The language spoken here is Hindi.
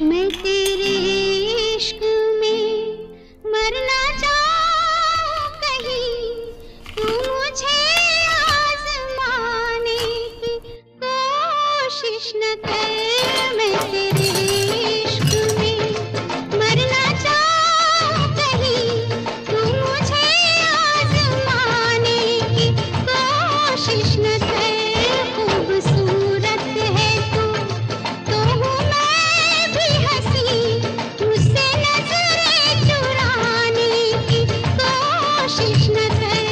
मैं तेरे इश्क में मरना चाहूँ कहीं तू मुझे आजमाने की कोशिश न कर में